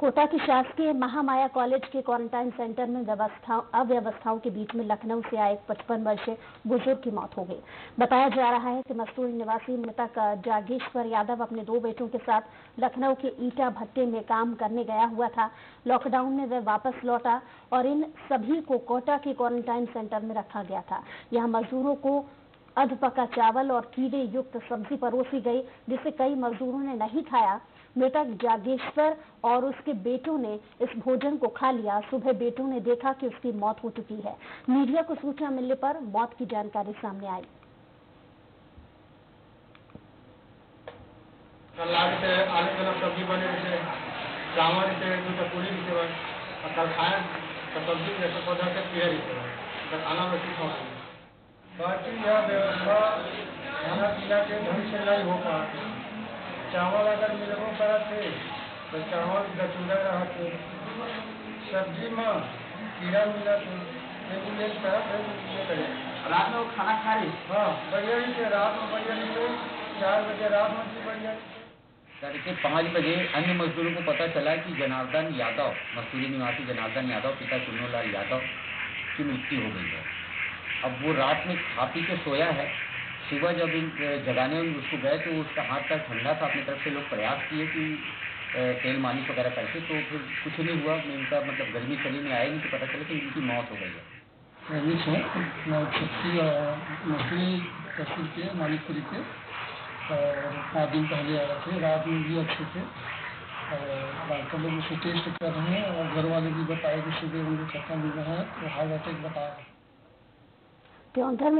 कोटा के शासकीय महामाया कॉलेज के क्वारंटाइन सेंटर में व्यवस्थाओं, अव्यवस्थाओं के बीच में लखनऊ से आए एक पचपन वर्षीय बुज़ुर्ग की मौत हो गई। बताया जा रहा है कि मस्तूरी निवासी मृतक जागेश्वर यादव अपने दो बेटों के साथ लखनऊ के ईटा भट्टे में काम करने गया हुआ था। लॉकडाउन में वह वापस लौटा और इन सभी को कोटा के क्वारंटाइन सेंटर में रखा गया था। यहाँ मजदूरों को अध पका चावल और कीड़े युक्त सब्ज़ी परोसी गई, जिसे कई मजदूरों ने नहीं खाया। मृतक जागेश्वर और उसके बेटों ने इस भोजन को खा लिया। सुबह बेटों ने देखा कि उसकी मौत हो चुकी है। मीडिया को सूचना मिलने पर मौत की जानकारी सामने आई। सब्ज़ी बने थे चावल से दो पूरी भी थे कल खाए तो सब्ज़ी जैसे पौधा से पीढ़ थे खाना में ठीक बाकी यह व्यवस्था खाना पीना के ढंग से नहीं हो पाती। चावल अगर मिलबो करत थे तो चावल गचूड़ा रहत थे सब्ज़ी में कीड़ा मिलत थे लेकिन एक तरफ़ है ये करे रात में वो खाना खा रही? हाँ बढ़िया से रात में बढ़िया से चार बजे रात में भी बढ़िया तड़के पाँच बजे अन्य मजदूरों को पता चला कि जनार्दन यादव मसूरी निवासी जनार्दन यादव पिता चुन्नूलाल यादव की मृत्यु हो गई है। अब वो रात में खा पी के सोया है। सुबह जब इन जगाने उसको गए तो उसका हाथ का ठंडा था अपनी तरफ़ से लोग प्रयास किए कि तेल मालिश वगैरह करके तो फिर कुछ नहीं हुआ इनका मतलब गर्मी शरीर में आया नहीं तो पता चला कि इनकी मौत हो गई है। रमेश है मैं छत्ती मछली तहसील के मालिकपुरी के और पाँच दिन पहले आए थे रात में भी अच्छे थे और डॉक्टर लोग उसे टेस्ट कर रहे हैं और घर वाले भी बताए कि सुबह उनको खत्म हुआ है तो हार्ट अटैक बताया में